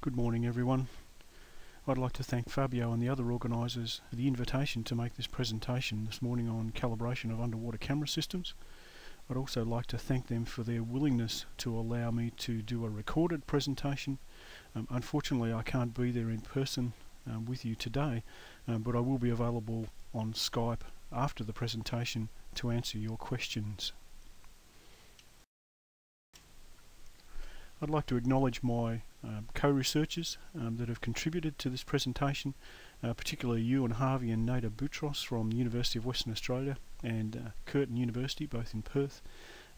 Good morning everyone. I'd like to thank Fabio and the other organisers for the invitation to make this presentation this morning on calibration of underwater camera systems. I'd also like to thank them for their willingness to allow me to do a recorded presentation. Um, unfortunately I can't be there in person um, with you today, um, but I will be available on Skype after the presentation to answer your questions. I'd like to acknowledge my um, co-researchers um, that have contributed to this presentation, uh, particularly Euan Harvey and Nader Boutros from the University of Western Australia and uh, Curtin University, both in Perth.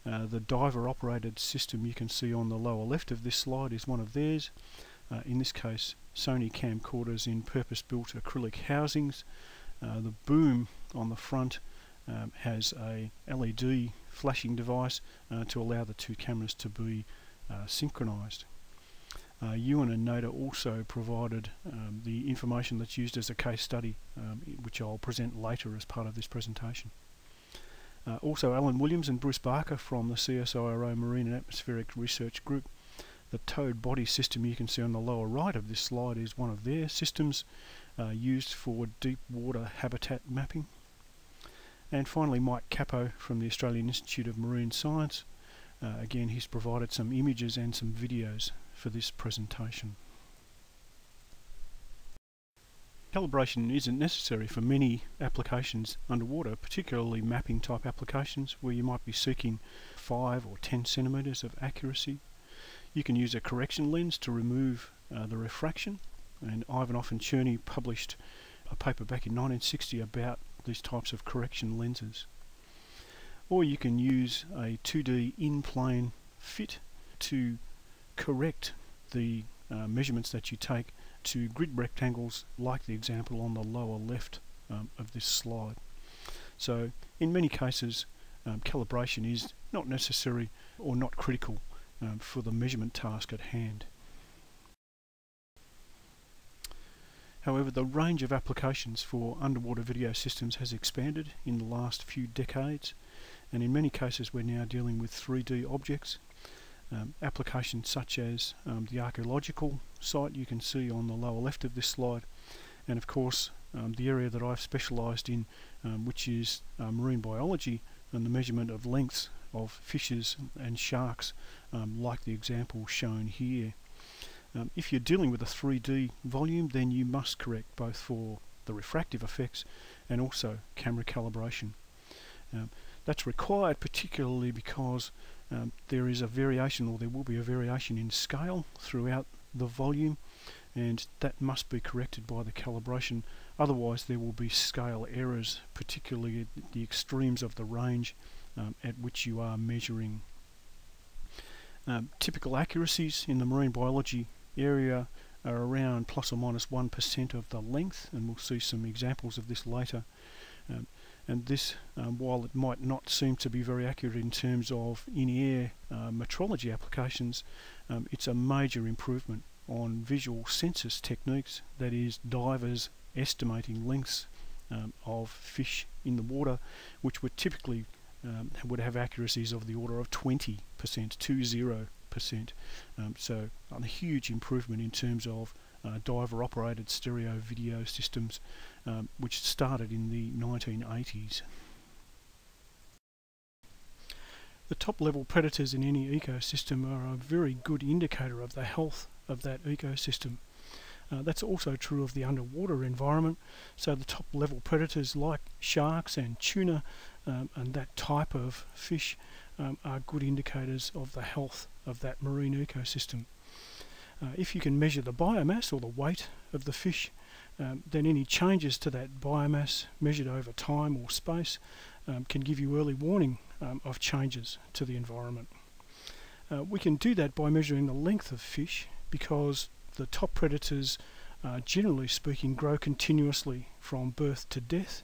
Uh, the diver operated system you can see on the lower left of this slide is one of theirs. Uh, in this case, Sony camcorders in purpose-built acrylic housings. Uh, the boom on the front um, has a LED flashing device uh, to allow the two cameras to be synchronized. Uh, Euan and Nader also provided um, the information that's used as a case study, um, which I'll present later as part of this presentation. Uh, also Alan Williams and Bruce Barker from the CSIRO Marine and Atmospheric Research Group. The towed body system you can see on the lower right of this slide is one of their systems uh, used for deep water habitat mapping. And finally Mike Cappo from the Australian Institute of Marine Science uh, again, he's provided some images and some videos for this presentation. Calibration isn't necessary for many applications underwater, particularly mapping type applications where you might be seeking 5 or 10 centimeters of accuracy. You can use a correction lens to remove uh, the refraction and Ivanoff and Cherney published a paper back in 1960 about these types of correction lenses or you can use a 2D in-plane fit to correct the uh, measurements that you take to grid rectangles like the example on the lower left um, of this slide. So in many cases um, calibration is not necessary or not critical um, for the measurement task at hand. However, the range of applications for underwater video systems has expanded in the last few decades and in many cases we're now dealing with 3D objects. Um, applications such as um, the archaeological site you can see on the lower left of this slide and of course um, the area that I've specialised in um, which is uh, marine biology and the measurement of lengths of fishes and sharks um, like the example shown here. Um, if you're dealing with a 3D volume then you must correct both for the refractive effects and also camera calibration. That's required particularly because um, there is a variation or there will be a variation in scale throughout the volume and that must be corrected by the calibration otherwise there will be scale errors particularly at the extremes of the range um, at which you are measuring. Um, typical accuracies in the marine biology area are around plus or minus 1 of the length and we'll see some examples of this later. Um, and this, um, while it might not seem to be very accurate in terms of in-air uh, metrology applications, um, it's a major improvement on visual census techniques, that is divers estimating lengths um, of fish in the water, which would typically um, would have accuracies of the order of 20%, 20%. Um, so a huge improvement in terms of uh, diver operated stereo video systems um, which started in the 1980s. The top level predators in any ecosystem are a very good indicator of the health of that ecosystem. Uh, that's also true of the underwater environment. So the top level predators like sharks and tuna um, and that type of fish um, are good indicators of the health of that marine ecosystem. Uh, if you can measure the biomass or the weight of the fish, um, then any changes to that biomass measured over time or space um, can give you early warning um, of changes to the environment. Uh, we can do that by measuring the length of fish because the top predators uh, generally speaking grow continuously from birth to death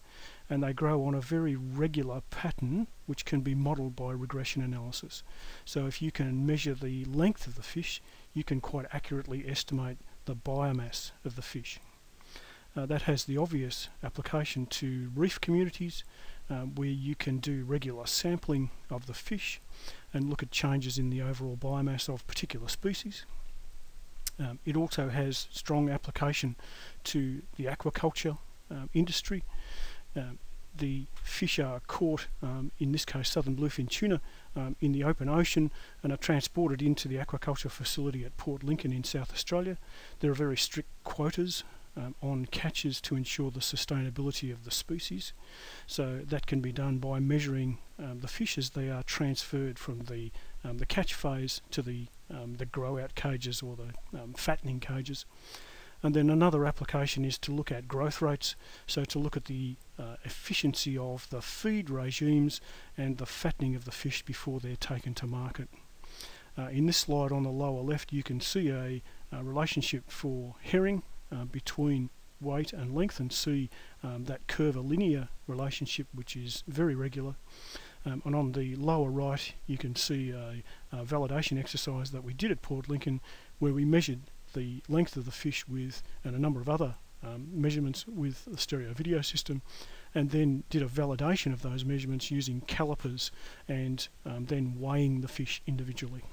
and they grow on a very regular pattern which can be modelled by regression analysis. So if you can measure the length of the fish you can quite accurately estimate the biomass of the fish. Uh, that has the obvious application to reef communities uh, where you can do regular sampling of the fish and look at changes in the overall biomass of particular species. Um, it also has strong application to the aquaculture um, industry. Um, the fish are caught, um, in this case southern bluefin tuna, um, in the open ocean and are transported into the aquaculture facility at Port Lincoln in South Australia. There are very strict quotas um, on catches to ensure the sustainability of the species. So that can be done by measuring um, the fish as they are transferred from the um, the catch phase to the the grow out cages or the fattening cages. And then another application is to look at growth rates, so to look at the uh, efficiency of the feed regimes and the fattening of the fish before they're taken to market. Uh, in this slide on the lower left you can see a, a relationship for herring uh, between weight and length and see um, that curvilinear relationship which is very regular. Um, and on the lower right you can see a, a, validation exercise that we did at Port Lincoln where we measured the length of the fish with and a number of other um, measurements with the stereo video system and then did a validation of those measurements using calipers and um, then weighing the fish individually.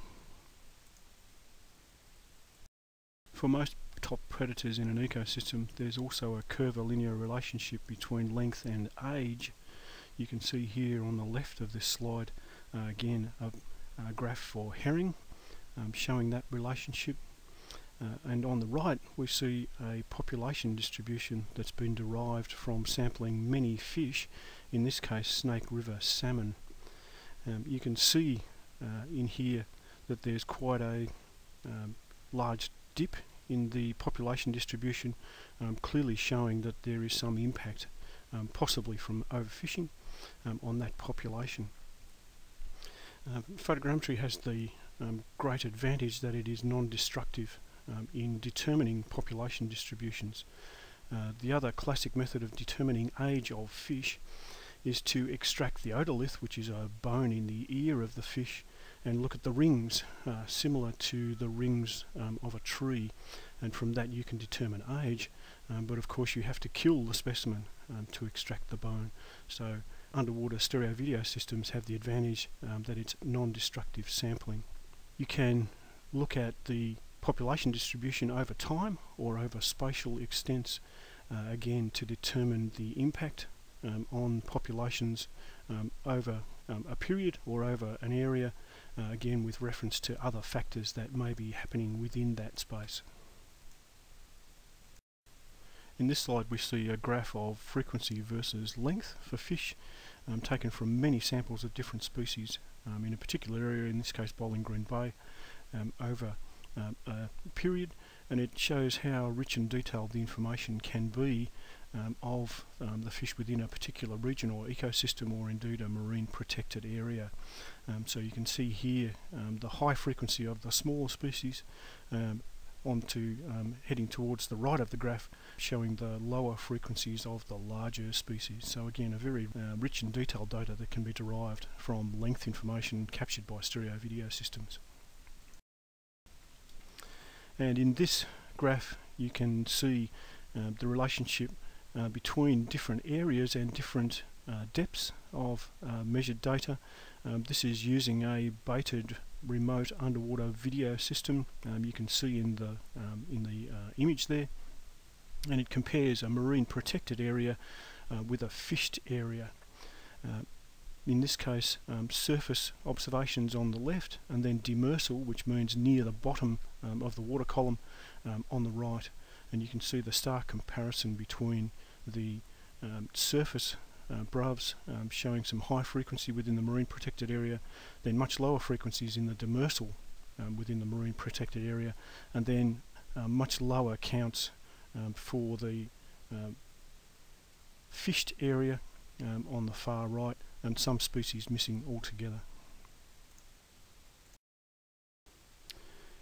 For most top predators in an ecosystem there's also a curvilinear relationship between length and age. You can see here on the left of this slide uh, again a, a, graph for herring um, showing that relationship and on the right we see a population distribution that's been derived from sampling many fish, in this case Snake River salmon. Um, you can see uh, in here that there's quite a um, large dip in the population distribution, um, clearly showing that there is some impact, um, possibly from overfishing, um, on that population. Uh, photogrammetry has the um, great advantage that it is non-destructive um, in determining population distributions. Uh, the other classic method of determining age of fish is to extract the otolith, which is a bone in the ear of the fish, and look at the rings, uh, similar to the rings um, of a tree, and from that you can determine age. Um, but of course, you have to kill the specimen um, to extract the bone. So, underwater stereo video systems have the advantage um, that it's non destructive sampling. You can look at the population distribution over time or over spatial extents, uh, again to determine the impact um, on populations um, over um, a period or over an area, uh, again with reference to other factors that may be happening within that space. In this slide we see a graph of frequency versus length for fish um, taken from many samples of different species um, in a particular area, in this case Bowling Green Bay, um, over um, uh, period and it shows how rich and detailed the information can be um, of um, the fish within a particular region or ecosystem or indeed a marine protected area. Um, so you can see here um, the high frequency of the smaller species um, onto heading towards the right of the graph showing the lower frequencies of the larger species. So again a very uh, rich and detailed data that can be derived from length information captured by stereo video systems. And in this graph you can see uh, the relationship uh, between different areas and different uh, depths of uh, measured data. Um, this is using a baited remote underwater video system. Um, you can see in the um, in the uh, image there, and it compares a marine protected area with a fished area in this case um, surface observations on the left and then demersal which means near the bottom um, of the water column um, on the right. And you can see the stark comparison between the um, surface uh, BRUVs um, showing some high frequency within the marine protected area then much lower frequencies in the demersal within the marine protected area and then uh, much lower counts for the fished area on the far right and some species missing altogether.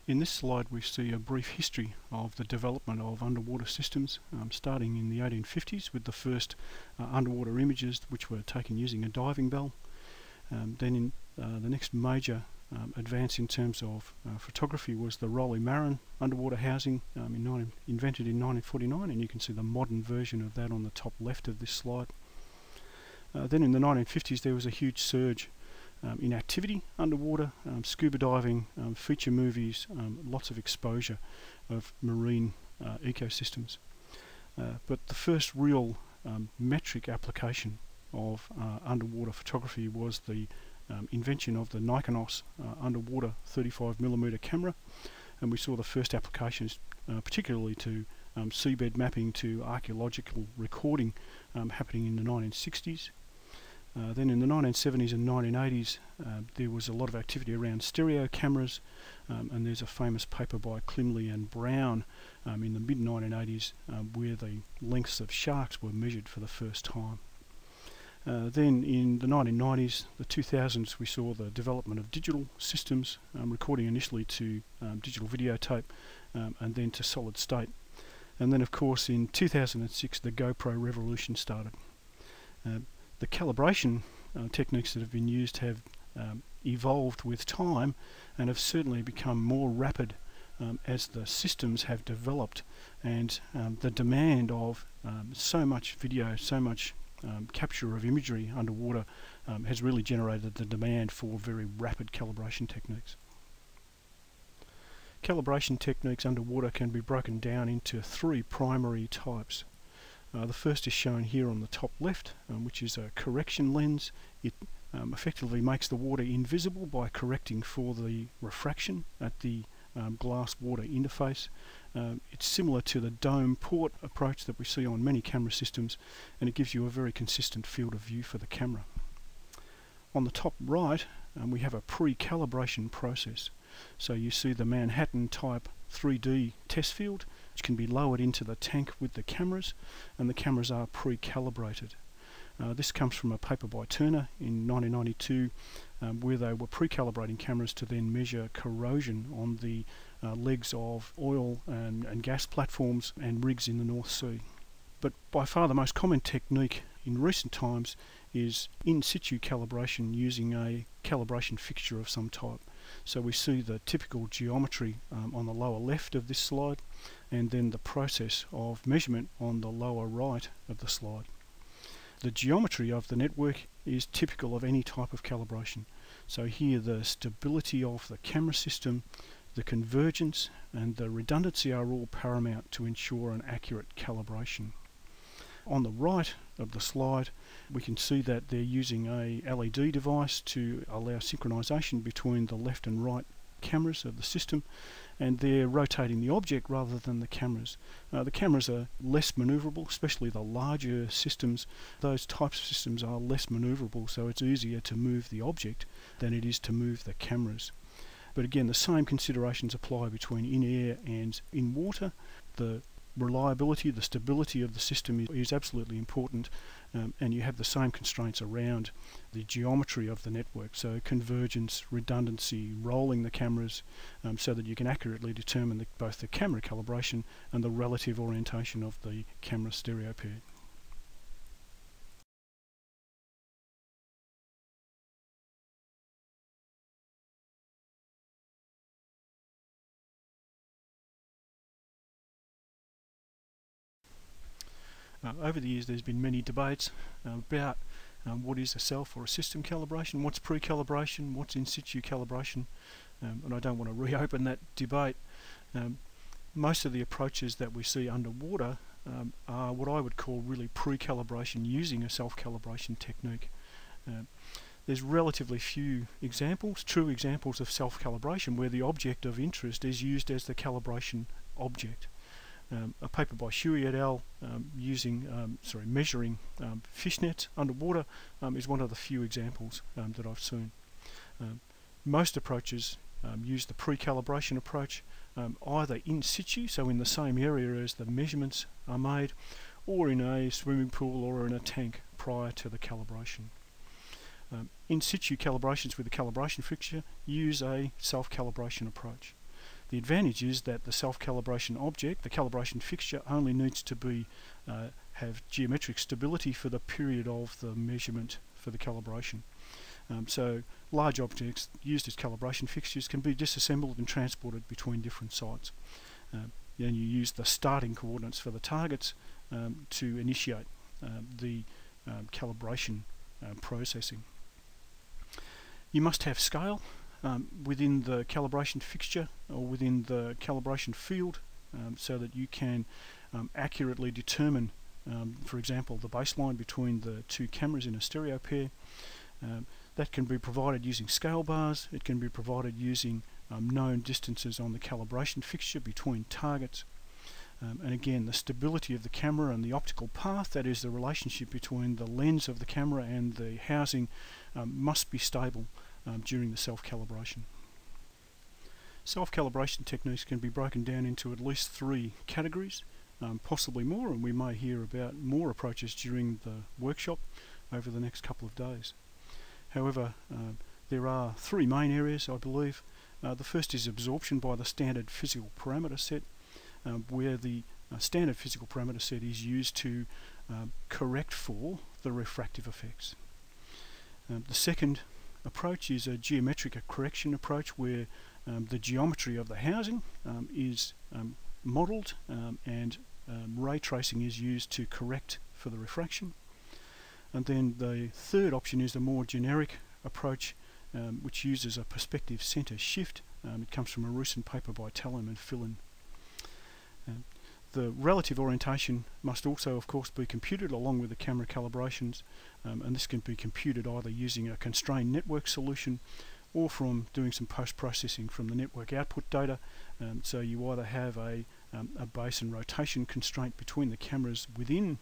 In this slide we see a brief history of the development of underwater systems um, starting in the 1850s with the first uh, underwater images which were taken using a diving bell. Um, then in uh, the next major um, advance in terms of uh, photography was the Rolleimarin underwater housing um, in 19, invented in 1949 and you can see the modern version of that on the top left of this slide. Uh, then in the 1950s there was a huge surge um, in activity underwater, um, scuba diving, um, feature movies, um, lots of exposure of marine uh, ecosystems. Uh, but the first real um, metric application of uh, underwater photography was the invention of the Nikonos uh, underwater 35mm camera and we saw the first applications particularly to um, seabed mapping to archaeological recording um, happening in the 1960s. Uh, then in the 1970s and 1980s uh, there was a lot of activity around stereo cameras um, and there's a famous paper by Klimley and Brown um, in the mid 1980s um, where the lengths of sharks were measured for the first time. Uh, then in the 1990s, the 2000s, we saw the development of digital systems, um, recording initially to um, digital videotape um, and then to solid state. And then, of course, in 2006, the GoPro revolution started. The calibration uh, techniques that have been used have um, evolved with time and have certainly become more rapid um, as the systems have developed and um, the demand of so much video, so much um, capture of imagery underwater um, has really generated the demand for very rapid calibration techniques. Calibration techniques underwater can be broken down into three primary types. Uh, the first is shown here on the top left, um, which is a correction lens. It um, effectively makes the water invisible by correcting for the refraction at the um, glass water interface. Uh, it's similar to the dome port approach that we see on many camera systems and it gives you a very consistent field of view for the camera. On the top right um, we have a pre-calibration process. So you see the Manhattan type 3D test field which can be lowered into the tank with the cameras and the cameras are pre-calibrated. Uh, this comes from a paper by Turner in 1992 um, where they were pre-calibrating cameras to then measure corrosion on the uh, legs of oil and, and gas platforms and rigs in the North Sea. But by far the most common technique in recent times is in situ calibration using a calibration fixture of some type. So we see the typical geometry um, on the lower left of this slide and then the process of measurement on the lower right of the slide. The geometry of the network is typical of any type of calibration. So here the stability of the camera system, the convergence and the redundancy are all paramount to ensure an accurate calibration. On the right of the slide we can see that they're using a LED device to allow synchronization between the left and right cameras of the system and they're rotating the object rather than the cameras. Uh, the cameras are less maneuverable, especially the larger systems. Those types of systems are less maneuverable, so it's easier to move the object than it is to move the cameras. But again, the same considerations apply between in air and in water. The reliability, the stability of the system is, is absolutely important um, and you have the same constraints around the geometry of the network so convergence, redundancy, rolling the cameras um, so that you can accurately determine the, both the camera calibration and the relative orientation of the camera stereo pair. Uh, over the years there's been many debates uh, about um, what is a self or a system calibration, what's pre-calibration, what's in situ calibration, um, and I don't want to reopen that debate. Um, most of the approaches that we see underwater um, are what I would call really pre-calibration using a self-calibration technique. Uh, there's relatively few examples, true examples of self-calibration where the object of interest is used as the calibration object. Um, a paper by Huey et al. Um, using, um, sorry, measuring um, fishnets underwater um, is one of the few examples that I've seen. most approaches use the pre-calibration approach, either in situ, so in the same area as the measurements are made, or in a swimming pool or in a tank prior to the calibration. Um, in situ calibrations with the calibration fixture use a self-calibration approach. The advantage is that the self-calibration object, the calibration fixture, only needs to be uh, have geometric stability for the period of the measurement for the calibration. Um, so large objects used as calibration fixtures can be disassembled and transported between different sites. Uh, then you use the starting coordinates for the targets um, to initiate um, the um, calibration processing. you must have scale um, within the calibration fixture or within the calibration field um, so that you can um, accurately determine, um, for example, the baseline between the two cameras in a stereo pair. Um, that can be provided using scale bars, it can be provided using known distances on the calibration fixture between targets. Um, and again, the stability of the camera and the optical path, that is the relationship between the lens of the camera and the housing, um, must be stable um, during the self-calibration. Self-calibration techniques can be broken down into at least three categories, um, possibly more, and we may hear about more approaches during the workshop over the next couple of days. However, uh, there are three main areas, I believe. Uh, the first is absorption by the standard physical parameter set, um, where the uh, standard physical parameter set is used to um, correct for the refractive effects. Um, the second approach is a geometric correction approach where um, the geometry of the housing um, is um, modelled and ray tracing is used to correct for the refraction. And then the third option is the more generic approach um, which uses a perspective center shift. Um, it comes from a recent paper by Telem and Filin. Um, the relative orientation must also of course be computed along with the camera calibrations um, and this can be computed either using a constrained network solution or from doing some post-processing from the network output data um, so you either have a, um, a base and rotation constraint between the cameras within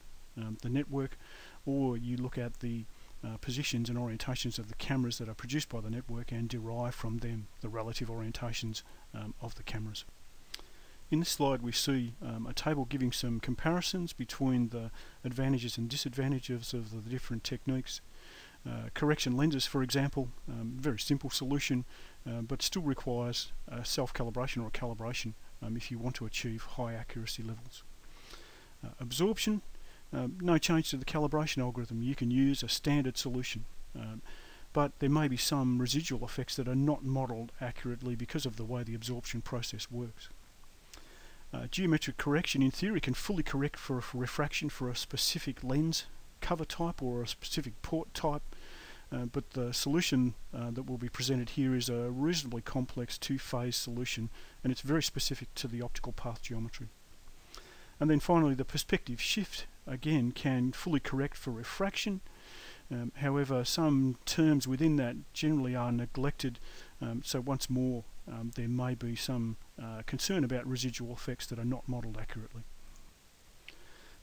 the network or you look at the uh, positions and orientations of the cameras that are produced by the network and derive from them the relative orientations um, of the cameras. In this slide we see um, a table giving some comparisons between the advantages and disadvantages of the different techniques. Uh, correction lenses for example, um, very simple solution uh, but still requires self-calibration or a calibration um, if you want to achieve high accuracy levels. Uh, absorption um, no change to the calibration algorithm. You can use a standard solution. Um, but there may be some residual effects that are not modelled accurately because of the way the absorption process works. Uh, geometric correction in theory can fully correct for, refraction for a specific lens cover type or a specific port type uh, but the solution uh, that will be presented here is a reasonably complex two-phase solution and it's very specific to the optical path geometry. And then finally the perspective shift again can fully correct for refraction. Um, however, some terms within that generally are neglected, um, so once more um, there may be some uh, concern about residual effects that are not modelled accurately.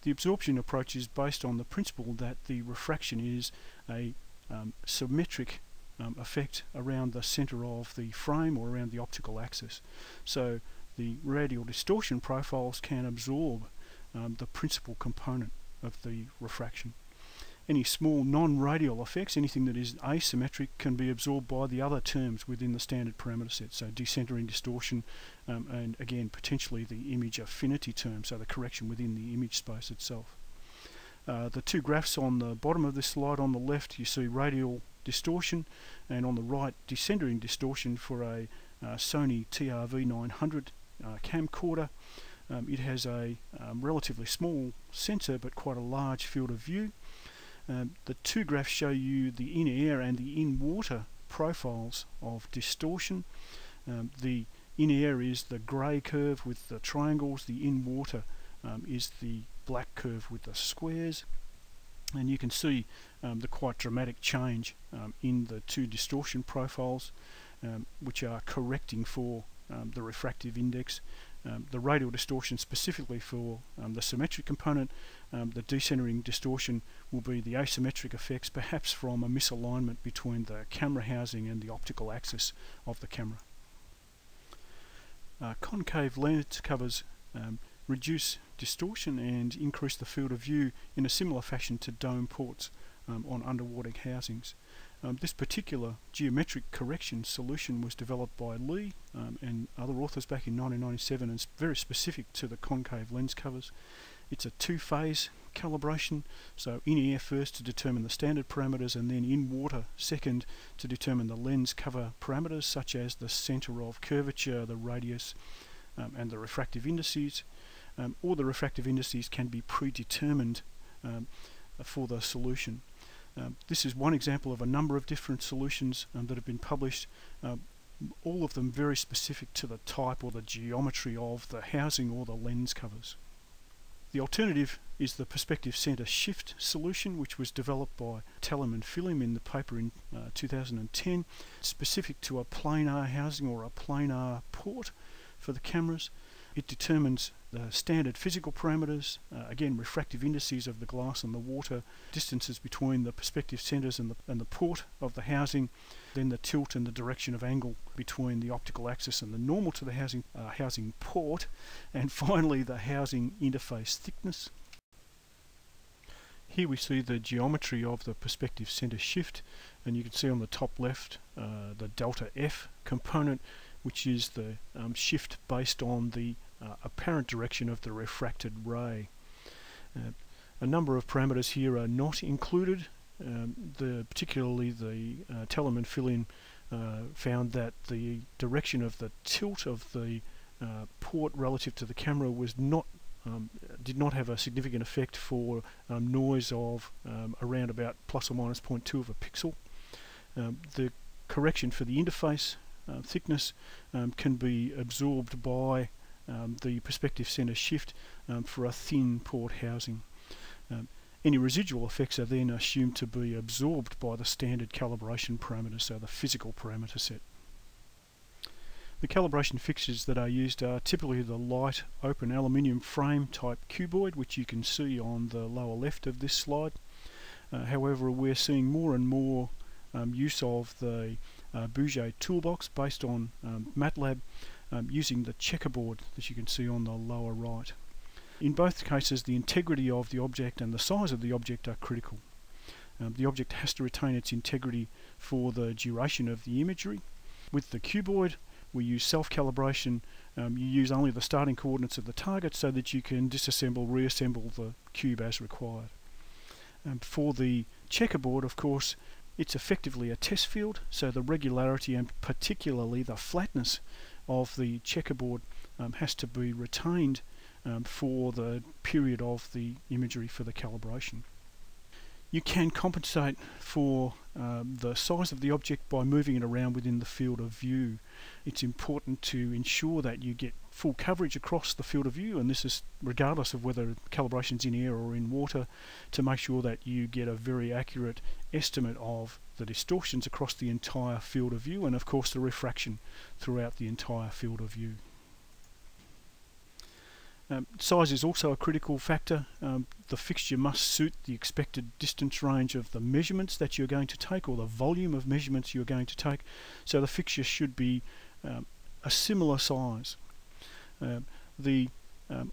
The absorption approach is based on the principle that the refraction is a um, symmetric um, effect around the centre of the frame or around the optical axis. So the radial distortion profiles can absorb um, the principal component of the refraction. Any small non-radial effects, anything that is asymmetric, can be absorbed by the other terms within the standard parameter set, so decentering distortion, um, and again potentially the image affinity term, so the correction within the image space itself. Uh, the two graphs on the bottom of this slide on the left you see radial distortion and on the right decentering distortion for a uh, Sony TRV900 uh, camcorder um, it has a um, relatively small sensor but quite a large field of view. Um, the two graphs show you the in-air and the in-water profiles of distortion. Um, the in-air is the grey curve with the triangles, the in-water um, is the black curve with the squares. And you can see um, the quite dramatic change in the two distortion profiles which are correcting for the refractive index. Um, the radial distortion specifically for um, the symmetric component, um, the decentering distortion will be the asymmetric effects perhaps from a misalignment between the camera housing and the optical axis of the camera. Uh, concave lens covers um, reduce distortion and increase the field of view in a similar fashion to dome ports um, on underwater housings. Um, this particular geometric correction solution was developed by Li um, and other authors back in 1997 and it's very specific to the concave lens covers. It's a two-phase calibration, so in air first to determine the standard parameters and then in water second to determine the lens cover parameters such as the center of curvature, the radius um, and the refractive indices. Um, all the refractive indices can be predetermined um, for the solution. Um, this is one example of a number of different solutions um, that have been published, um, all of them very specific to the type or the geometry of the housing or the lens covers. The alternative is the perspective center shift solution which was developed by Telem and Filin in the paper in uh, 2010 specific to a planar housing or a planar port for the cameras. It determines the standard physical parameters, uh, again refractive indices of the glass and the water, distances between the perspective centers and the, and the port of the housing, then the tilt and the direction of angle between the optical axis and the normal to the housing, uh, housing port, and finally the housing interface thickness. Here we see the geometry of the perspective center shift and you can see on the top left uh, the delta F component which is the um, shift based on the uh, apparent direction of the refracted ray. Uh, a number of parameters here are not included. Um, the, particularly the uh, Telem and Filin uh, found that the direction of the tilt of the uh, port relative to the camera was not um, did not have a significant effect for um, noise of um, around about plus or minus 0.2 of a pixel. Um, the correction for the interface uh, thickness um, can be absorbed by um, the perspective center shift um, for a thin port housing. Um, any residual effects are then assumed to be absorbed by the standard calibration parameters, so the physical parameter set. The calibration fixtures that are used are typically the light open aluminium frame type cuboid which you can see on the lower left of this slide. Uh, however we're seeing more and more um, use of the uh, Bouguet toolbox based on um, MATLAB um, using the checkerboard that you can see on the lower right. In both cases the integrity of the object and the size of the object are critical. Um, the object has to retain its integrity for the duration of the imagery. With the cuboid we use self-calibration, um, you use only the starting coordinates of the target so that you can disassemble, reassemble the cube as required. Um, for the checkerboard of course it's effectively a test field so the regularity and particularly the flatness of the checkerboard um, has to be retained um, for the period of the imagery for the calibration. You can compensate for um, the size of the object by moving it around within the field of view. It's important to ensure that you get full coverage across the field of view and this is regardless of whether calibration's in air or in water to make sure that you get a very accurate estimate of the distortions across the entire field of view and of course the refraction throughout the entire field of view. Um, size is also a critical factor. Um, the fixture must suit the expected distance range of the measurements that you're going to take or the volume of measurements you're going to take. So the fixture should be um, a similar size. Um, the um,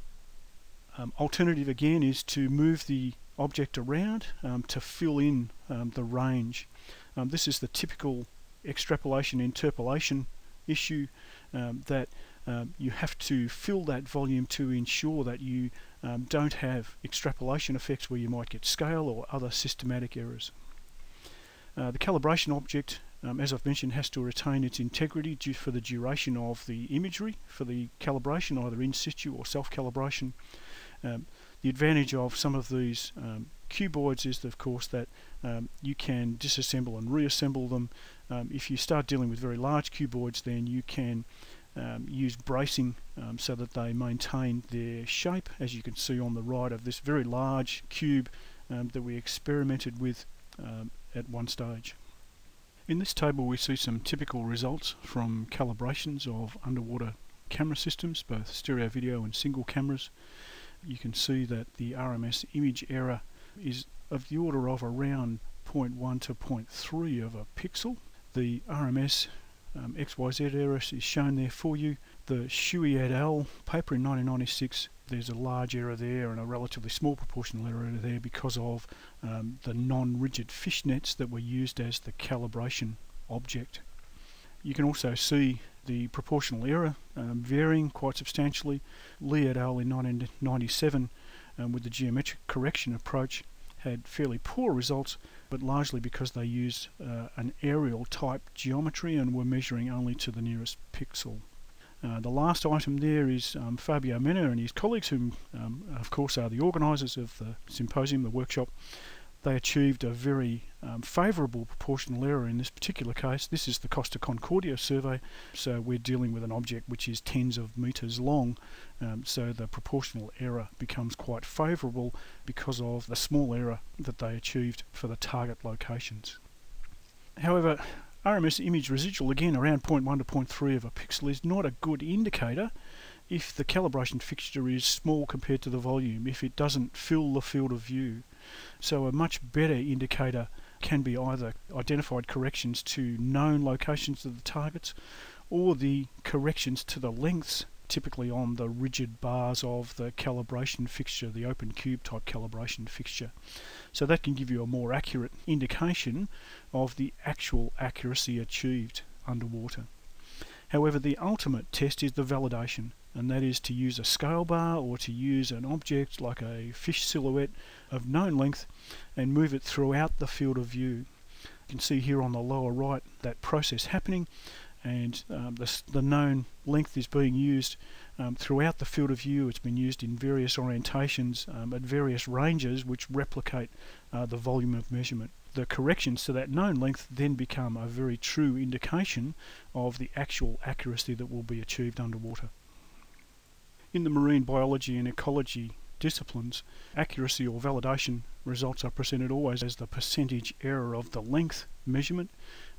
um, alternative again is to move the object around to fill in the range. this is the typical extrapolation interpolation issue that um, you have to fill that volume to ensure that you um, don't have extrapolation effects where you might get scale or other systematic errors. Uh, the calibration object, um, as I've mentioned, has to retain its integrity due for the duration of the imagery for the calibration, either in situ or self-calibration. Um, the advantage of some of these um, cuboids is, of course, that um, you can disassemble and reassemble them. if you start dealing with very large cuboids, then you can um, use bracing um, so that they maintain their shape as you can see on the right of this very large cube um, that we experimented with um, at one stage. In this table we see some typical results from calibrations of underwater camera systems, both stereo video and single cameras. You can see that the RMS image error is of the order of around 0.1 to 0.3 of a pixel. The RMS um, XYZ error is shown there for you. The Shui et al. paper in 1996, there's a large error there and a relatively small proportional error there because of um, the non-rigid fishnets that were used as the calibration object. You can also see the proportional error um, varying quite substantially. Li et al. in 1997 um, with the geometric correction approach had fairly poor results, but largely because they used uh, an aerial type geometry and were measuring only to the nearest pixel. Uh, the last item there is um, Fabio Menna and his colleagues, who um, of course are the organisers of the symposium, the workshop. They achieved a very um, favourable proportional error in this particular case. This is the Costa Concordia survey, so we're dealing with an object which is tens of metres long, um, so the proportional error becomes quite favourable because of the small error that they achieved for the target locations. However, RMS image residual, again around 0.1 to 0.3 of a pixel, is not a good indicator if the calibration fixture is small compared to the volume, if it doesn't fill the field of view. So a much better indicator can be either identified corrections to known locations of the targets or the corrections to the lengths typically on the rigid bars of the calibration fixture, the open cube type calibration fixture. So that can give you a more accurate indication of the actual accuracy achieved underwater. However, the ultimate test is the validation and that is to use a scale bar or to use an object like a fish silhouette of known length and move it throughout the field of view. You can see here on the lower right that process happening and um, the, the, known length is being used um, throughout the field of view. It's been used in various orientations um, at various ranges which replicate uh, the volume of measurement. The corrections to that known length then become a very true indication of the actual accuracy that will be achieved underwater. In the marine biology and ecology disciplines, accuracy or validation results are presented always as the percentage error of the length measurement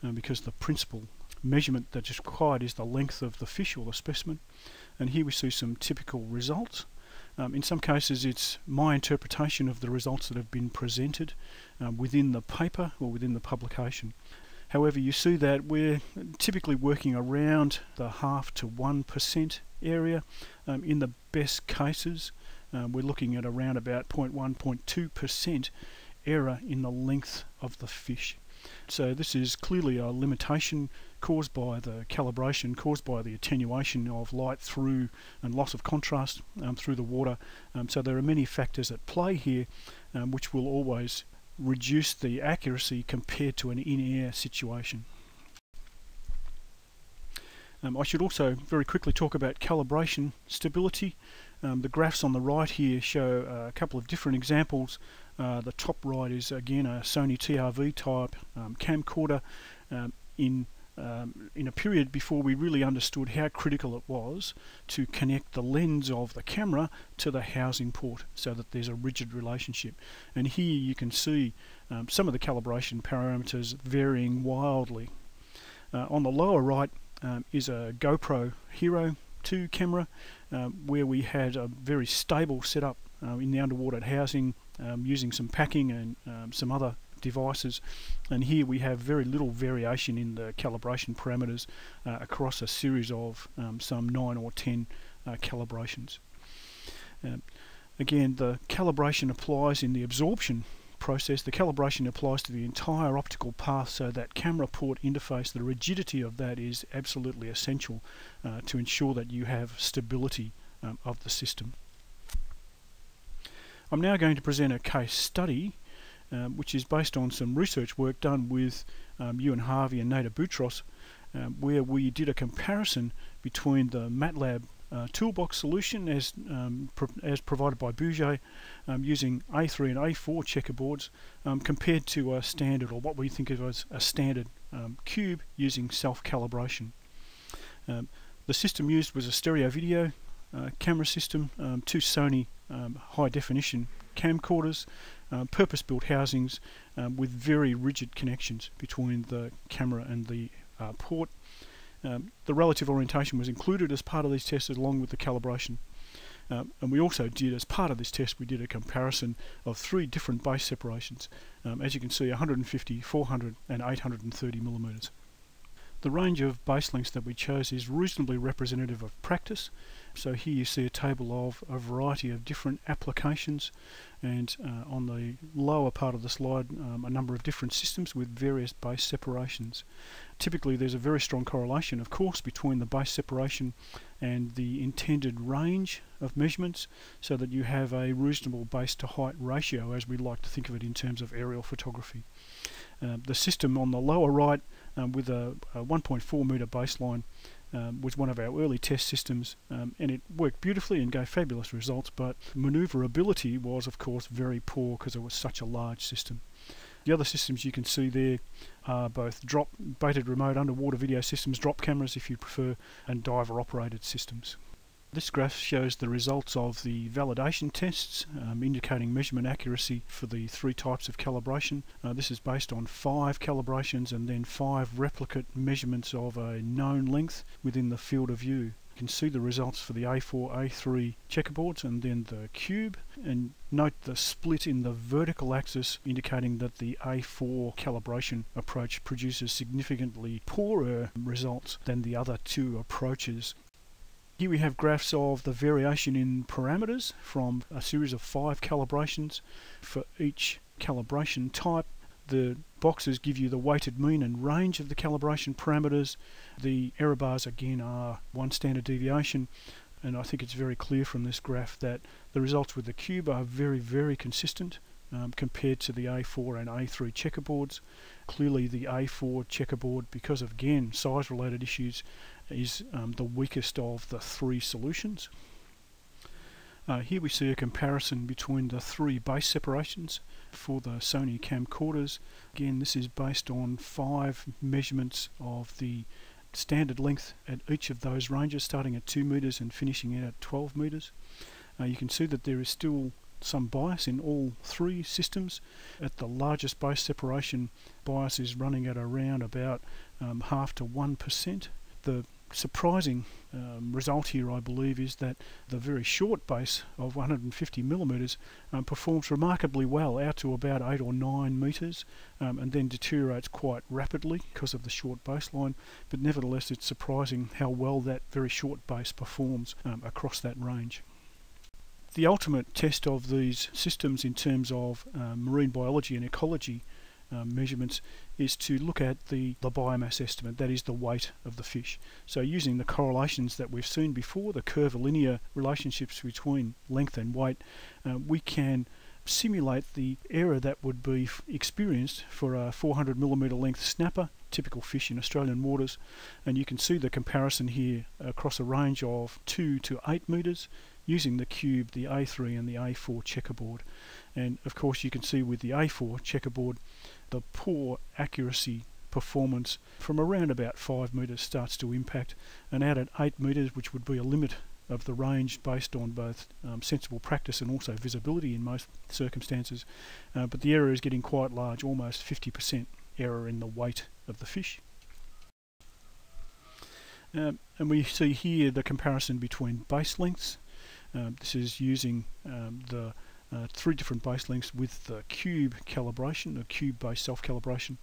uh, because the principal measurement that is required is the length of the fish or the specimen. And here we see some typical results. Um, in some cases, it's my interpretation of the results that have been presented um, within the paper or within the publication. However, you see that we're typically working around the half to 1% area. Um, in the best cases, um, we're looking at around about 0.1, 0.2% error in the length of the fish. So this is clearly a limitation caused by the calibration, caused by the attenuation of light through and loss of contrast um, through the water. Um, so there are many factors at play here um, which will always reduce the accuracy compared to an in-air situation. Um, I should also very quickly talk about calibration stability. Um, the graphs on the right here show a couple of different examples. Uh, the top right is again a Sony TRV type um, camcorder um, in um, in a period before we really understood how critical it was to connect the lens of the camera to the housing port so that there's a rigid relationship. And here you can see um, some of the calibration parameters varying wildly. Uh, on the lower right um, is a GoPro Hero 2 camera um, where we had a very stable setup uh, in the underwater housing um, using some packing and um, some other devices and here we have very little variation in the calibration parameters uh, across a series of um, some 9 or 10 uh, calibrations. Um, again the calibration applies in the absorption process the calibration applies to the entire optical path so that camera port interface the rigidity of that is absolutely essential uh, to ensure that you have stability um, of the system. I'm now going to present a case study um, which is based on some research work done with um, Euan Harvey and Nader Boutros, um, where we did a comparison between the MATLAB uh, toolbox solution as um, pro as provided by Bouguet um, using A3 and A4 checkerboards um, compared to a standard or what we think of as a standard cube using self-calibration. the system used was a stereo video uh, camera system, two Sony high definition camcorders, uh, purpose-built housings um, with very rigid connections between the camera and the uh, port. Um, the relative orientation was included as part of these tests along with the calibration. Um, and we also did, as part of this test, we did a comparison of three different base separations. Um, as you can see, 150, 400 and 830 millimeters. The range of base lengths that we chose is reasonably representative of practice. So here you see a table of a variety of different applications and uh, on the lower part of the slide um, a number of different systems with various base separations. Typically there's a very strong correlation of course between the base separation and the intended range of measurements so that you have a reasonable base to height ratio as we like to think of it in terms of aerial photography. Uh, the system on the lower right um, with a, a 1.4 meter baseline um, was one of our early test systems um, and it worked beautifully and gave fabulous results but maneuverability was of course very poor because it was such a large system. The other systems you can see there are both drop baited remote underwater video systems, drop cameras if you prefer, and diver operated systems. This graph shows the results of the validation tests um, indicating measurement accuracy for the three types of calibration. Uh, this is based on five calibrations and then five replicate measurements of a known length within the field of view. You can see the results for the A4, A3 checkerboards and then the cube and note the split in the vertical axis indicating that the A4 calibration approach produces significantly poorer results than the other two approaches. Here we have graphs of the variation in parameters from a series of five calibrations for each calibration type. The boxes give you the weighted mean and range of the calibration parameters. The error bars again are one standard deviation and I think it's very clear from this graph that the results with the cube are very very consistent um, compared to the A4 and A3 checkerboards. Clearly the A4 checkerboard because of again size related issues is um, the weakest of the three solutions. Uh, here we see a comparison between the three base separations for the Sony camcorders. Again, this is based on five measurements of the standard length at each of those ranges, starting at 2 meters and finishing at 12 meters. Uh, you can see that there is still some bias in all three systems. At the largest base separation, bias is running at around about um, half to 1%. The surprising um, result here, I believe, is that the very short base of 150 millimeters um, performs remarkably well out to about 8 or 9 meters um, and then deteriorates quite rapidly because of the short baseline. But nevertheless, it's surprising how well that very short base performs um, across that range. The ultimate test of these systems in terms of uh, marine biology and ecology um, measurements is to look at the, the biomass estimate, that is the weight of the fish. So using the correlations that we've seen before, the curvilinear relationships between length and weight, uh, we can simulate the error that would be experienced for a 400 millimeter length snapper, typical fish in Australian waters, and you can see the comparison here across a range of 2 to 8 meters using the cube, the A3 and the A4 checkerboard. And of course you can see with the A4 checkerboard the poor accuracy performance from around about 5 metres starts to impact and out at 8 metres which would be a limit of the range based on both um, sensible practice and also visibility in most circumstances. Uh, but the error is getting quite large almost 50% error in the weight of the fish. Um, and we see here the comparison between base lengths. Um, this is using um, the uh, three different base lengths with the cube calibration, a cube based self calibration.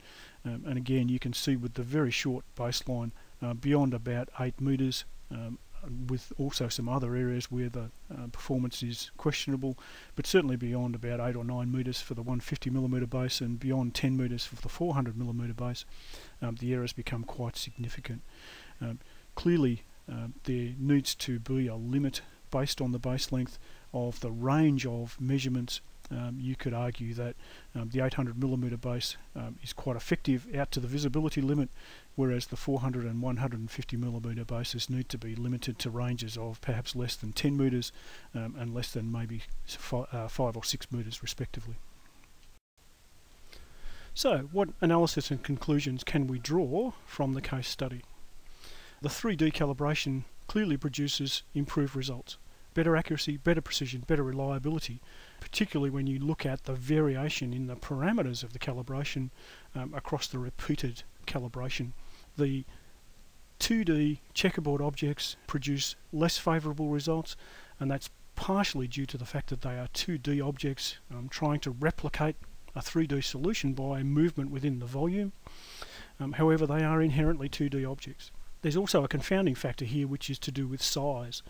Um, and again, you can see with the very short baseline uh, beyond about 8 meters, um, with also some other areas where the uh, performance is questionable, but certainly beyond about 8 or 9 meters for the 150 millimeter base and beyond 10 meters for the 400 millimeter base, um, the errors become quite significant. Um, clearly, uh, there needs to be a limit based on the base length of the range of measurements, um, you could argue that um, the 800 millimeter base um, is quite effective out to the visibility limit, whereas the 400 and 150 millimeter bases need to be limited to ranges of perhaps less than 10 meters um, and less than maybe fi uh, 5 or 6 meters respectively. So, what analysis and conclusions can we draw from the case study? The 3D calibration clearly produces improved results better accuracy, better precision, better reliability, particularly when you look at the variation in the parameters of the calibration um, across the repeated calibration. The 2D checkerboard objects produce less favourable results and that's partially due to the fact that they are 2D objects um, trying to replicate a 3D solution by movement within the volume. Um, however, they are inherently 2D objects. There's also a confounding factor here which is to do with size.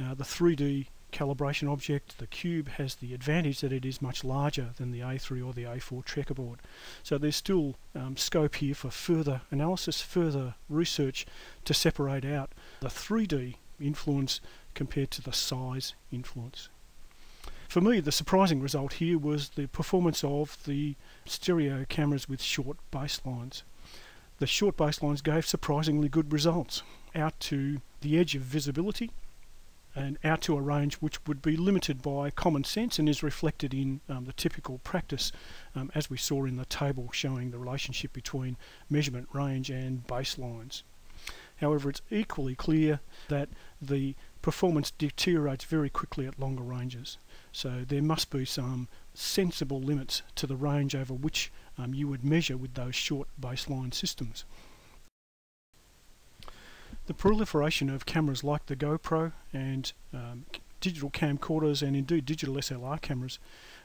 Uh, the 3D calibration object, the cube, has the advantage that it is much larger than the A3 or the A4 checkerboard. So there's still um, scope here for further analysis, further research to separate out the 3D influence compared to the size influence. For me, the surprising result here was the performance of the stereo cameras with short baselines. The short baselines gave surprisingly good results out to the edge of visibility and out to a range which would be limited by common sense and is reflected in um, the typical practice um, as we saw in the table showing the relationship between measurement range and baselines. However, it's equally clear that the performance deteriorates very quickly at longer ranges. So there must be some sensible limits to the range over which um, you would measure with those short baseline systems. The proliferation of cameras like the GoPro and um, digital camcorders and indeed digital SLR cameras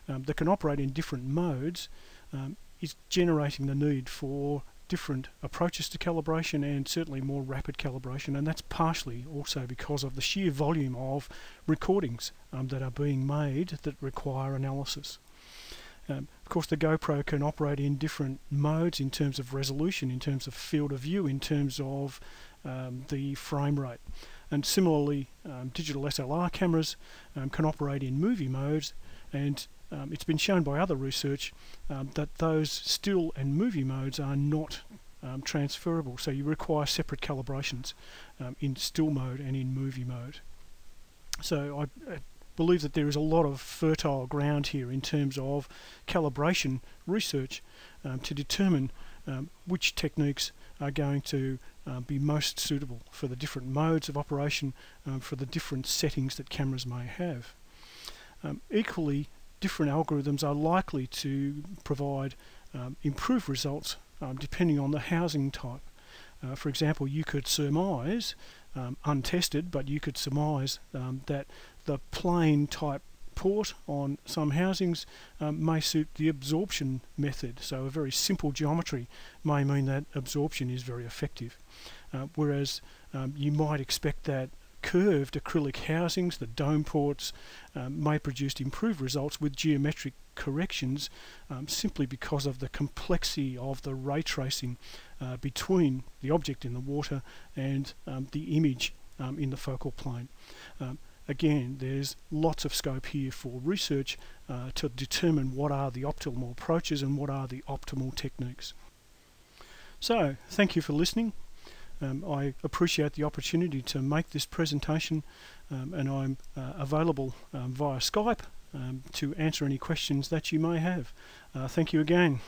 um, that can operate in different modes um, is generating the need for different approaches to calibration and certainly more rapid calibration and that's partially also because of the sheer volume of recordings um, that are being made that require analysis. Um, of course, the GoPro can operate in different modes in terms of resolution, in terms of field of view, in terms of um, the frame rate. And similarly, um, digital SLR cameras um, can operate in movie modes, and um, it's been shown by other research um, that those still and movie modes are not transferable. So you require separate calibrations in still mode and in movie mode. So I, believe that there is a lot of fertile ground here in terms of calibration research um, to determine um, which techniques are going to uh, be most suitable for the different modes of operation um, for the different settings that cameras may have. Um, equally, different algorithms are likely to provide um, improved results um, depending on the housing type. Uh, for example, you could surmise, um, untested, but you could surmise um, that the plane type port on some housings um, may suit the absorption method. So a very simple geometry may mean that absorption is very effective. Uh, whereas um, you might expect that curved acrylic housings, the dome ports, um, may produce improved results with geometric corrections um, simply because of the complexity of the ray tracing uh, between the object in the water and um, the image um, in the focal plane. Again, there's lots of scope here for research uh, to determine what are the optimal approaches and what are the optimal techniques. So, thank you for listening. Um, I appreciate the opportunity to make this presentation um, and I'm uh, available um, via Skype um, to answer any questions that you may have. Uh, thank you again.